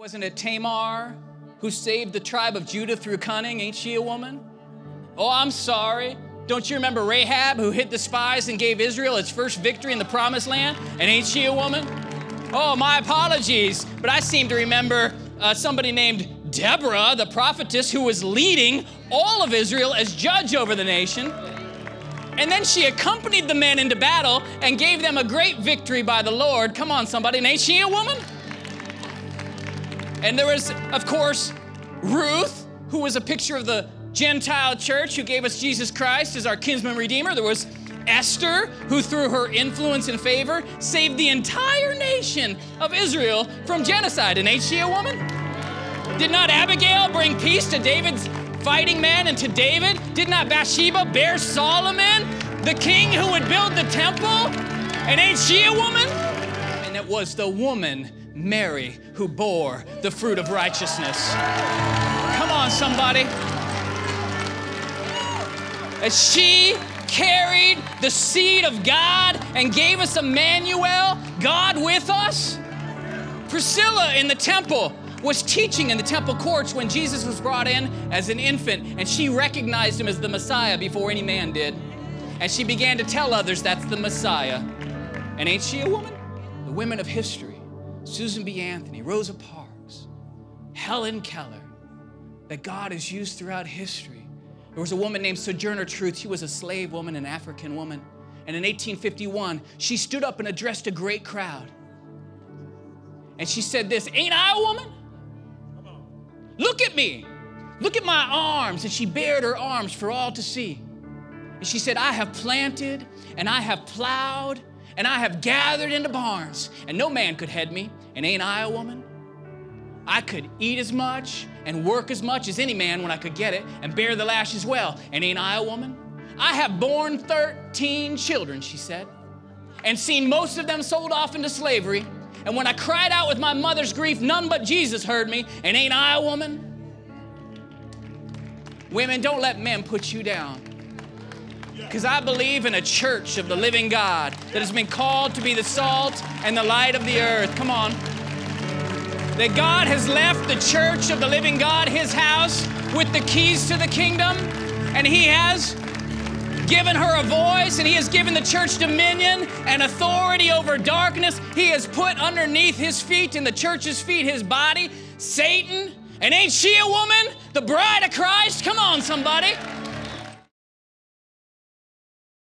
Wasn't it Tamar who saved the tribe of Judah through cunning? Ain't she a woman? Oh, I'm sorry. Don't you remember Rahab who hid the spies and gave Israel its first victory in the promised land? And ain't she a woman? Oh, my apologies, but I seem to remember uh, somebody named Deborah, the prophetess, who was leading all of Israel as judge over the nation. And then she accompanied the men into battle and gave them a great victory by the Lord. Come on, somebody, and ain't she a woman? And there was, of course, Ruth, who was a picture of the Gentile church who gave us Jesus Christ as our kinsman redeemer. There was Esther, who through her influence and favor saved the entire nation of Israel from genocide. And ain't she a woman? Did not Abigail bring peace to David's fighting men and to David? Did not Bathsheba bear Solomon, the king who would build the temple? And ain't she a woman? And it was the woman, Mary, who bore the fruit of righteousness. Come on, somebody. As she carried the seed of God and gave us Emmanuel, God with us. Priscilla in the temple was teaching in the temple courts when Jesus was brought in as an infant, and she recognized him as the Messiah before any man did. And she began to tell others that's the Messiah. And ain't she a woman? The women of history Susan B. Anthony, Rosa Parks, Helen Keller, that God has used throughout history there was a woman named Sojourner Truth. She was a slave woman, an African woman. And in 1851, she stood up and addressed a great crowd. And she said this Ain't I a woman? Look at me. Look at my arms. And she bared her arms for all to see. And she said, I have planted and I have plowed and I have gathered into barns, and no man could head me. And ain't I a woman? I could eat as much and work as much as any man when I could get it and bear the lash as well. And ain't I a woman? I have borne 13 children, she said, and seen most of them sold off into slavery. And when I cried out with my mother's grief, none but Jesus heard me. And ain't I a woman? Women, don't let men put you down. Because I believe in a church of the living God that has been called to be the salt and the light of the earth. Come on that God has left the church of the living God, his house, with the keys to the kingdom, and he has given her a voice and he has given the church dominion and authority over darkness. He has put underneath his feet and the church's feet his body, Satan. And ain't she a woman? The bride of Christ? Come on, somebody.